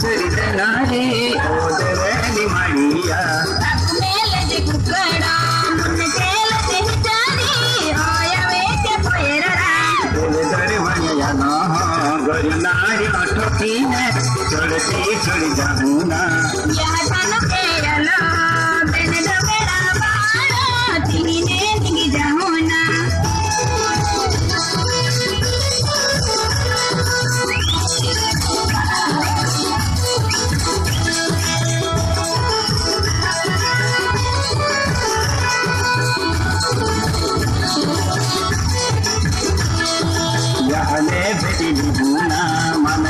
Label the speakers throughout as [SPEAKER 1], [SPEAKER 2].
[SPEAKER 1] ಸುರಿದನಾರಿ ಓದರಲ್ಲಿ ಮಾಡಿಯ
[SPEAKER 2] ಮೇಲದೆ ಕುಕ್ಕಡ ಮುನ್ನ ತೇಲದೆ ಹಿಚಾರಿ ಆಯವೇಕೆ ಪೊಯರರ
[SPEAKER 1] ಓದರಿ ಮನೆಯ ನೋಹ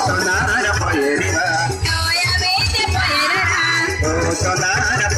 [SPEAKER 1] Bolsonaro, Bolsonaro, Bolsonaro, Bolsonaro, Bolsonaro, Bolsonaro,